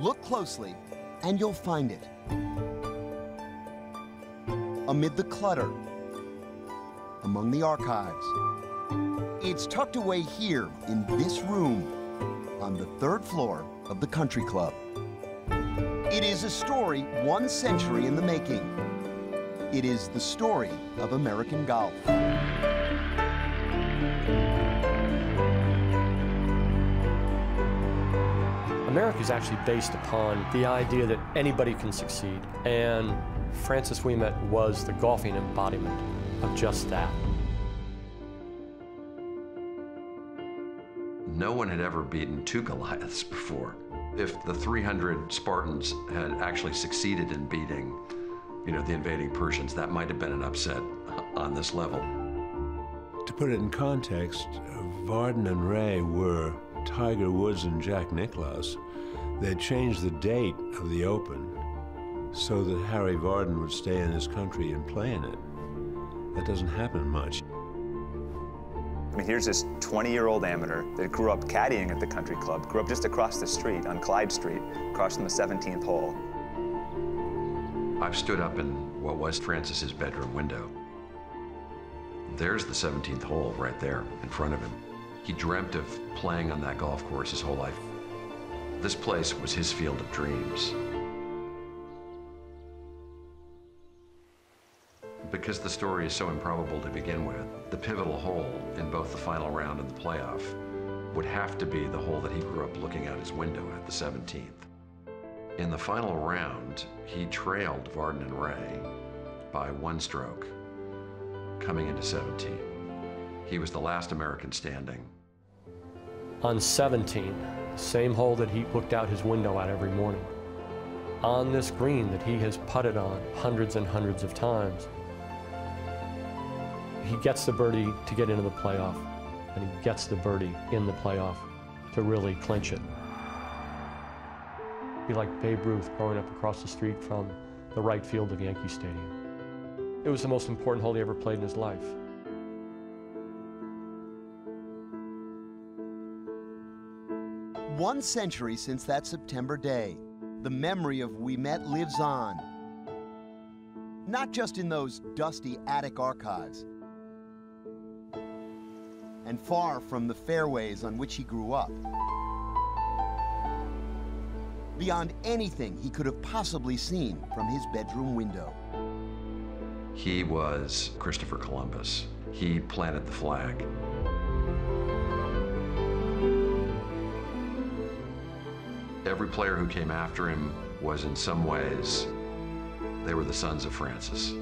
Look closely, and you'll find it. Amid the clutter, among the archives. It's tucked away here in this room on the third floor of the Country Club. It is a story one century in the making. It is the story of American golf. America is actually based upon the idea that anybody can succeed. And Francis Ouimet was the golfing embodiment of just that. No one had ever beaten two Goliaths before. If the 300 Spartans had actually succeeded in beating, you know, the invading Persians, that might have been an upset on this level. To put it in context, Vardon and Ray were Tiger Woods and Jack Nicklaus. They changed the date of the Open so that Harry Vardon would stay in his country and play in it. That doesn't happen much. I mean, here's this 20-year-old amateur that grew up caddying at the country club, grew up just across the street on Clyde Street, across from the 17th hole. I've stood up in what was Francis's bedroom window. There's the 17th hole right there in front of him. He dreamt of playing on that golf course his whole life. This place was his field of dreams. Because the story is so improbable to begin with, the pivotal hole in both the final round and the playoff would have to be the hole that he grew up looking out his window at, the 17th. In the final round, he trailed Vardon and Ray by one stroke, coming into 17. He was the last American standing. On 17, same hole that he looked out his window at every morning, on this green that he has putted on hundreds and hundreds of times, he gets the birdie to get into the playoff, and he gets the birdie in the playoff to really clinch it. Be like Babe Ruth growing up across the street from the right field of Yankee Stadium. It was the most important hole he ever played in his life. One century since that September day, the memory of Ouimet lives on. Not just in those dusty attic archives, and far from the fairways on which he grew up. Beyond anything he could have possibly seen from his bedroom window. He was Christopher Columbus. He planted the flag. Every player who came after him was in some ways, they were the sons of Francis.